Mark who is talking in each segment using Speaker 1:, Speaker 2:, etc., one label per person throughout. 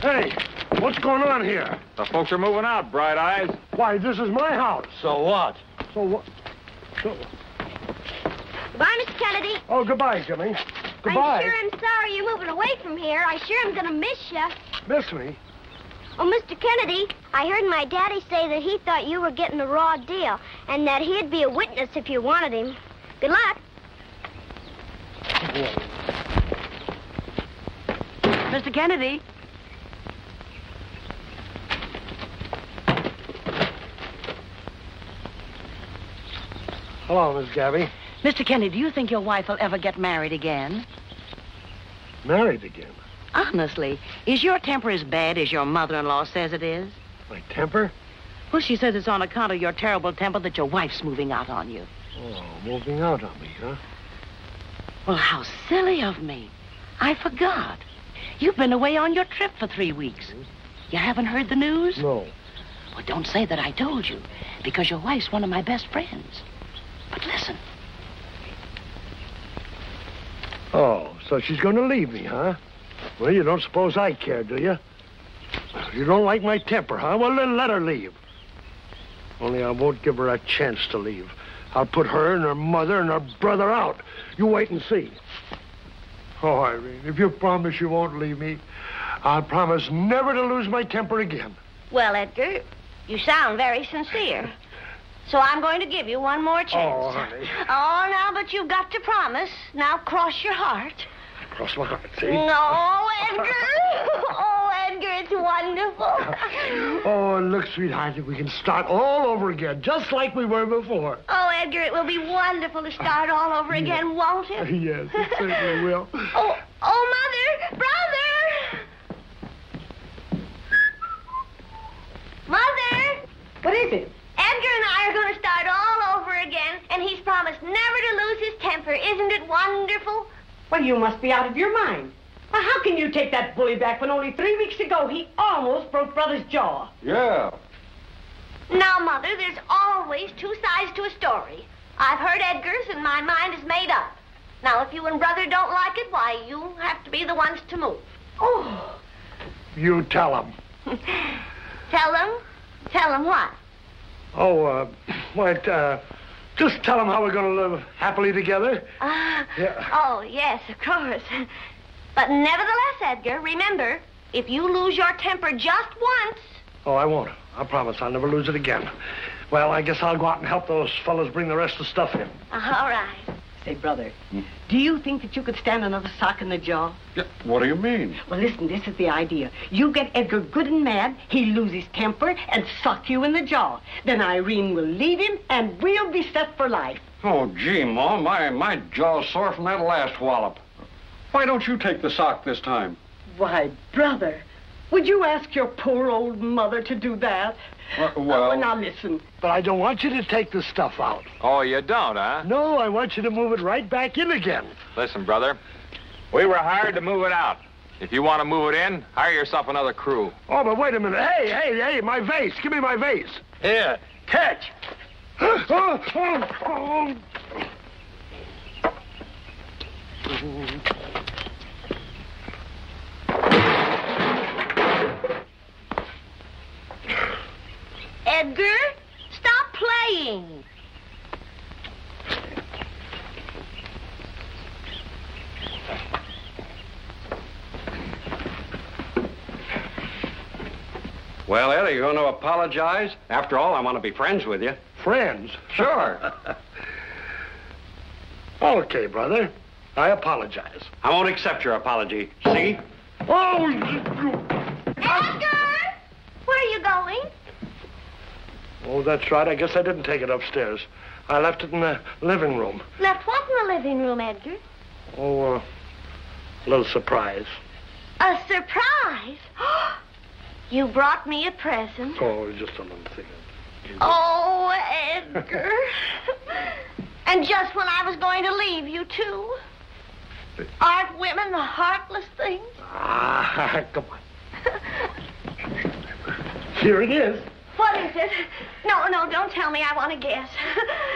Speaker 1: Hey, what's going on here?
Speaker 2: The folks are moving out, Bright Eyes.
Speaker 1: Why, this is my house.
Speaker 3: So what?
Speaker 1: So what? So,
Speaker 4: Goodbye, Mr. Kennedy.
Speaker 1: oh, goodbye, Jimmy. Goodbye.
Speaker 4: I'm sure I'm sorry you're moving away from here. I sure am gonna miss you.
Speaker 1: Miss me?
Speaker 4: Oh, Mr. Kennedy, I heard my daddy say that he thought you were getting a raw deal and that he'd be a witness if you wanted him. Good luck.
Speaker 5: Mr. Kennedy.
Speaker 1: Hello, Miss Gabby.
Speaker 5: Mr. Kennedy, do you think your wife will ever get married again?
Speaker 1: Married again.
Speaker 5: Honestly, is your temper as bad as your mother-in-law says it is?
Speaker 1: My temper?
Speaker 5: Well, she says it's on account of your terrible temper that your wife's moving out on you.
Speaker 1: Oh, moving out on me, huh?
Speaker 5: Well, how silly of me. I forgot. You've been away on your trip for three weeks. You haven't heard the news?
Speaker 1: No.
Speaker 5: Well, don't say that I told you, because your wife's one of my best friends. But listen,
Speaker 1: Oh, so she's going to leave me, huh? Well, you don't suppose I care, do you? You don't like my temper, huh? Well, then let her leave. Only I won't give her a chance to leave. I'll put her and her mother and her brother out. You wait and see. Oh, Irene, if you promise you won't leave me, I'll promise never to lose my temper again.
Speaker 6: Well, Edgar, you sound very sincere. So I'm going to give you one more chance.
Speaker 1: Oh, honey.
Speaker 6: Oh, now, but you've got to promise. Now, cross your heart.
Speaker 1: Cross my heart, see?
Speaker 6: No, Edgar. Oh, Edgar, it's wonderful.
Speaker 1: Oh, look, sweetheart, we can start all over again, just like we were before.
Speaker 6: Oh, Edgar, it will be wonderful to start all over again, won't it?
Speaker 1: yes, it certainly will.
Speaker 6: Oh, oh, Mother! Brother! Mother!
Speaker 7: What is it?
Speaker 6: Edgar and I are going to start all over again, and he's promised never to lose his temper. Isn't it wonderful?
Speaker 7: Well, you must be out of your mind. Well, how can you take that bully back when only three weeks ago he almost broke Brother's jaw?
Speaker 2: Yeah.
Speaker 6: Now, Mother, there's always two sides to a story. I've heard Edgar's, and my mind is made up. Now, if you and Brother don't like it, why, you have to be the ones to move.
Speaker 7: Oh,
Speaker 1: You tell him.
Speaker 6: Tell them? Tell them what?
Speaker 1: Oh, uh, what, uh, just tell them how we're going to live happily together.
Speaker 6: Ah,
Speaker 1: Yeah.
Speaker 6: Oh, yes, of course. But nevertheless, Edgar, remember, if you lose your temper just once,
Speaker 1: Oh, I won't. I promise I'll never lose it again. Well, I guess I'll go out and help those fellows bring the rest of the stuff in.
Speaker 6: all right.
Speaker 7: Say, brother, hmm. do you think that you could stand another sock in the jaw?
Speaker 2: yeah. What do you mean?
Speaker 7: Well, listen, this is the idea. You get Edgar good and mad, he loses his temper, and sock you in the jaw. Then Irene will leave him, and we'll be set for life.
Speaker 2: Oh, gee, Ma, my, my jaw's sore from that last wallop. Why don't you take the sock this time?
Speaker 7: Why, brother, would you ask your poor old mother to do that?
Speaker 2: Well, uh, well-
Speaker 7: Oh, now listen.
Speaker 1: But I don't want you to take the stuff out.
Speaker 2: Oh, you don't, huh?
Speaker 1: No, I want you to move it right back in again.
Speaker 2: Listen, brother. We were hired to move it out. If you want to move it in, hire yourself another crew.
Speaker 1: Oh, but wait a minute. Hey, hey, hey, my vase. Give me my vase.
Speaker 2: Here, catch.
Speaker 1: Oh, oh, oh.
Speaker 6: Edgar, stop playing.
Speaker 3: Well, Ed, are you going to apologize? After all, I want to be friends with you.
Speaker 1: Friends.
Speaker 3: Sure.
Speaker 1: Okay, brother. I apologize.
Speaker 3: I won't accept your apology. See?
Speaker 1: Oh,
Speaker 6: Edgar! Where are you going?
Speaker 1: oh, that's right. I guess I didn't take it upstairs. I left it in the living room.
Speaker 6: Left what in the living room, Edgar?
Speaker 1: Oh, uh, a little surprise.
Speaker 6: A surprise. you brought me a present.
Speaker 1: Oh, just a little thing.
Speaker 6: Oh, Edgar. and just when I was going to leave you, too. Aren't women the heartless things?
Speaker 1: Ah, come on. Here it is.
Speaker 6: What is it? No, no, don't tell me. I want to guess.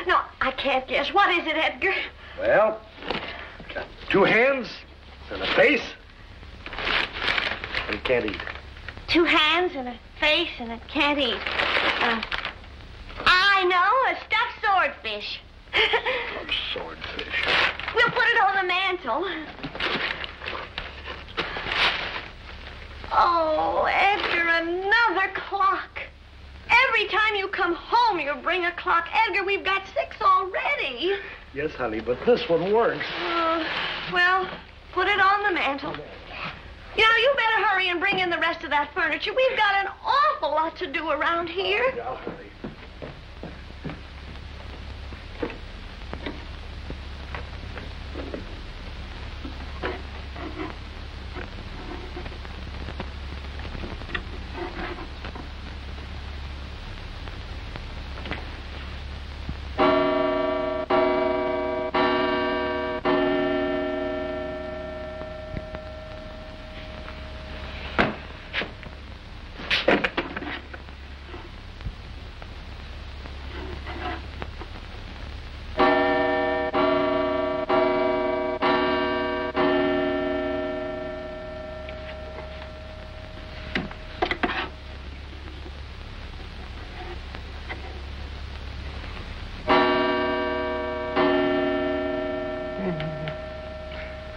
Speaker 6: no, I can't guess. What is it, Edgar?
Speaker 1: Well, got two hands and a face. And can't eat.
Speaker 6: Two hands and a face and it can't eat. Uh, I know, a stuffed swordfish.
Speaker 1: Swordfish.
Speaker 6: We'll put it on the mantle. Oh, Edgar, another clock. Every time you come home, you bring a clock. Edgar, we've got six already.
Speaker 1: Yes, honey, but this one works.
Speaker 6: Uh, well, put it on the mantle. You know, you better hurry and bring in the rest of that furniture. We've got an awful lot to do around here.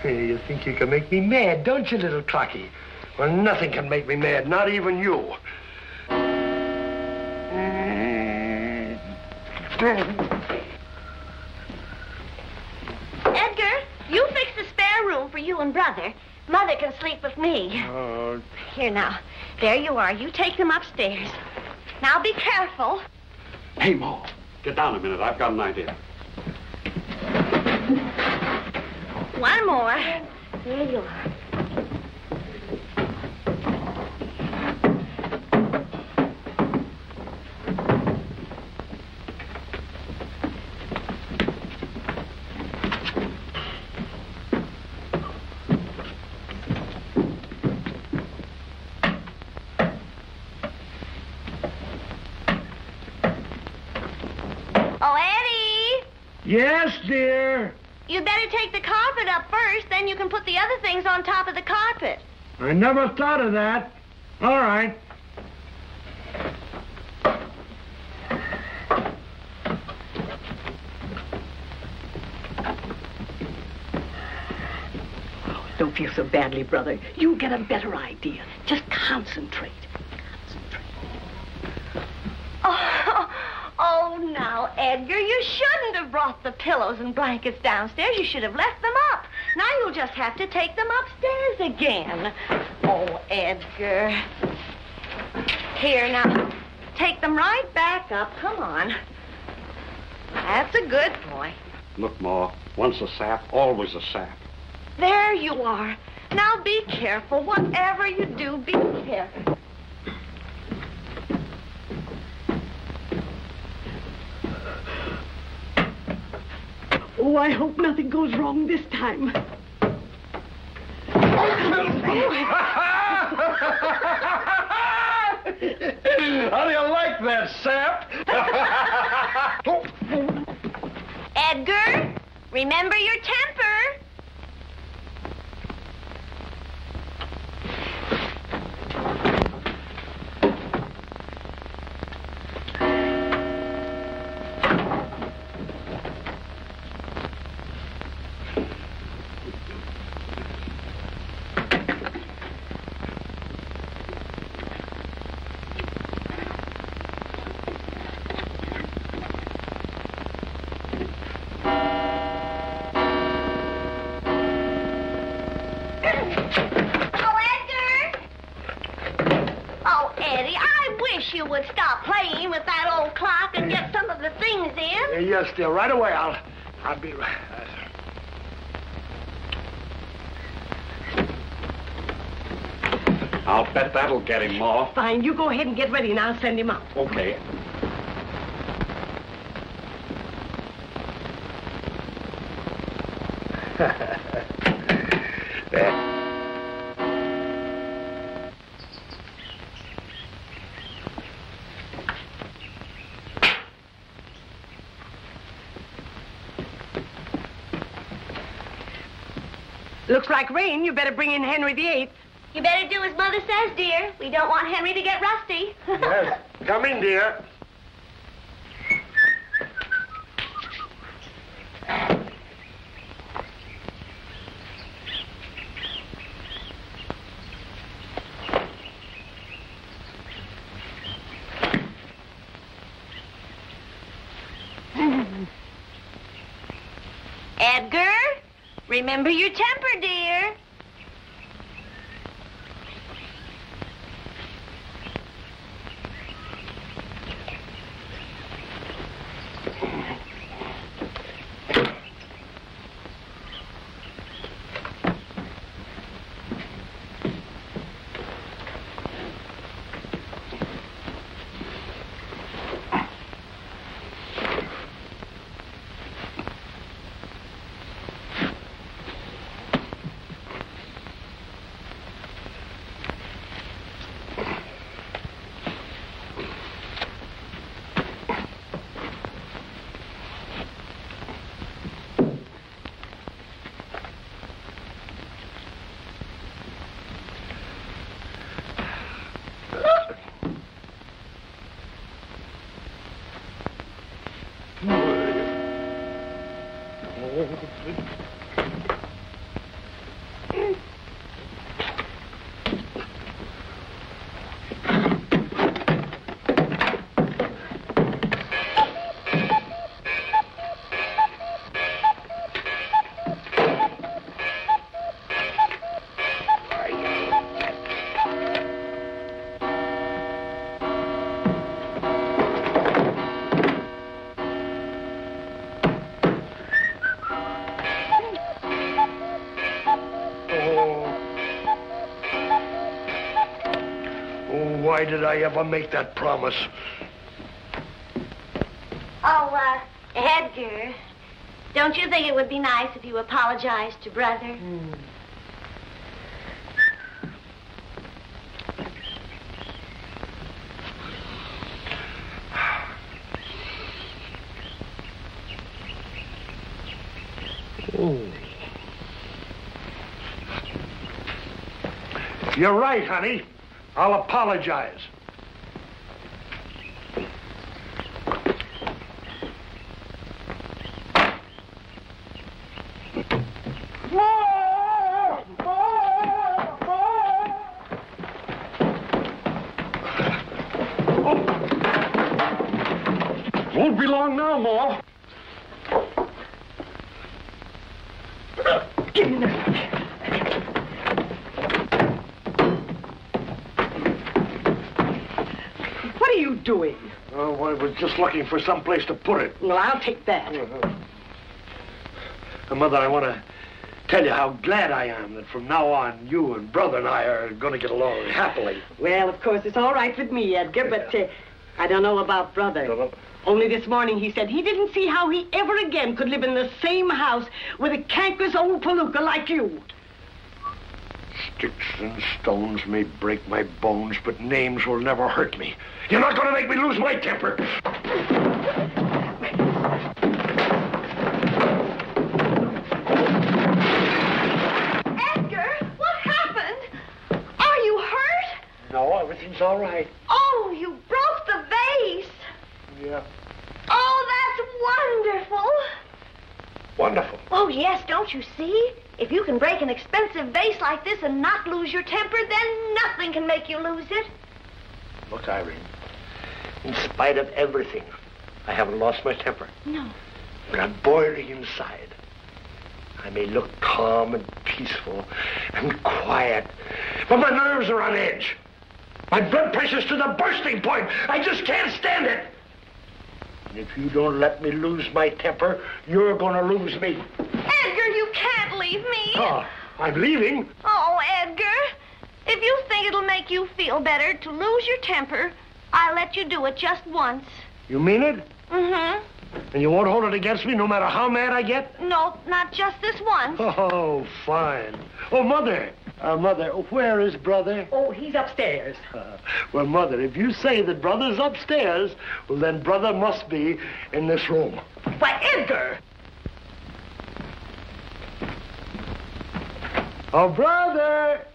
Speaker 1: Hey, you think you can make me mad, don't you, little clocky? Well, nothing can make me mad, not even you.
Speaker 6: Edgar, you fix the spare room for you and Brother. Mother can sleep with me.
Speaker 1: Oh,
Speaker 6: Here now. There you are. You take them upstairs. Now be careful.
Speaker 3: Hey, Ma, get down a minute. I've got an idea.
Speaker 6: One more. There you are. Things on top of the carpet.
Speaker 1: I never thought of that. All right.
Speaker 7: Oh, don't feel so badly, brother. You'll get a better idea. Just concentrate.
Speaker 6: Oh, oh, now, Edgar, you shouldn't have brought the pillows and blankets downstairs. You should have left them up. Now you'll just have to take them upstairs again. Oh, Edgar. Here, now, take them right back up. Come on. That's a good boy.
Speaker 3: Look, Ma, once a sap, always a sap.
Speaker 6: There you are. Now be careful. Whatever you do, be careful.
Speaker 7: Oh, I hope nothing goes wrong this time.
Speaker 2: How do you like that, sap?
Speaker 6: Edgar, remember your temper.
Speaker 1: Yes, dear. Right away. I'll. I'll be right.
Speaker 3: I'll bet that'll get him, Ma.
Speaker 7: Fine, you go ahead and get ready and I'll send him out.
Speaker 3: Okay.
Speaker 7: Looks like rain. You better bring in Henry VIII.
Speaker 6: You better do as Mother says, dear. We don't want Henry to get rusty.
Speaker 1: Yes. Come in, dear.
Speaker 6: Edgar, remember your temper, dear.
Speaker 1: Oh, why did I ever make that promise?
Speaker 6: Oh, uh, Edgar, don't you think it would be nice if you apologized to Brother?
Speaker 1: Oh. You're right, honey. I'll apologize.
Speaker 2: Won't be long now, Ma.
Speaker 7: Give me that. Doing?
Speaker 1: Oh, I was just looking for some place to put it.
Speaker 7: Well, I'll take that.
Speaker 1: Uh, Mother, I want to tell you how glad I am that from now on you and Brother and I are going to get along happily.
Speaker 7: Well, of course, it's all right with me, Edgar, but uh, I don't know about Brother.
Speaker 1: Don't know.
Speaker 7: Only this morning he said he didn't see how he ever again could live in the same house with a cankerous old palooka like you.
Speaker 1: Sticks and stones may break my bones, but names will never hurt me. You're not going to make me lose my temper.
Speaker 6: Edgar, what happened? Are you hurt?
Speaker 1: No, everything's all right.
Speaker 6: Oh, you broke the vase.
Speaker 1: Yeah.
Speaker 6: Oh, that's wonderful.
Speaker 1: Wonderful.
Speaker 6: Oh, yes, don't you see? If you can break an expensive vase like this and not lose your temper, then nothing can make you lose it.
Speaker 1: Look, Irene, in spite of everything, I haven't lost my temper.
Speaker 6: No.
Speaker 1: But I'm boiling inside. I may look calm and peaceful and quiet, but my nerves are on edge. My blood pressure's to the bursting point. I just can't stand it. And if you don't let me lose my temper, you're going to lose me.
Speaker 6: Edgar, you can't leave me.
Speaker 1: Oh, I'm leaving.
Speaker 6: Oh, Edgar, if you think it'll make you feel better to lose your temper, I'll let you do it just once.
Speaker 1: You mean it?
Speaker 6: Mm-hmm.
Speaker 1: And you won't hold it against me no matter how mad I get?
Speaker 6: No, not just this once.
Speaker 1: Oh, fine. Oh, Mother. Uh, Mother, where is Brother?
Speaker 7: Oh, he's upstairs.
Speaker 1: Uh, well, Mother, if you say that Brother's upstairs, well, then Brother must be in this room.
Speaker 7: Why, Edgar!
Speaker 1: Oh, Brother!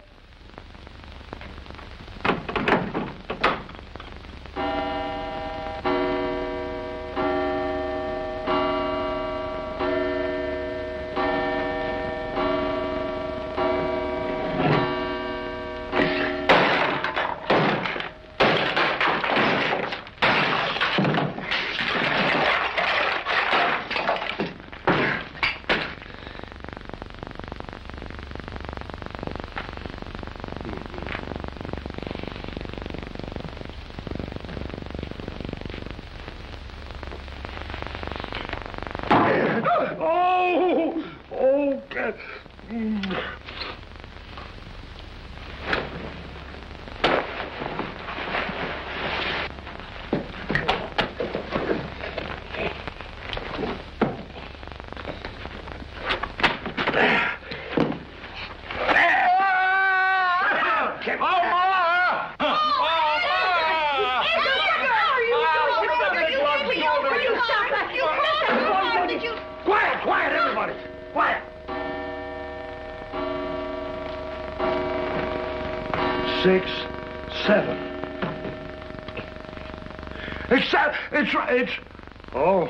Speaker 1: Quiet, quiet, everybody. Quiet. Six, seven. It's seven. It's it's. Oh,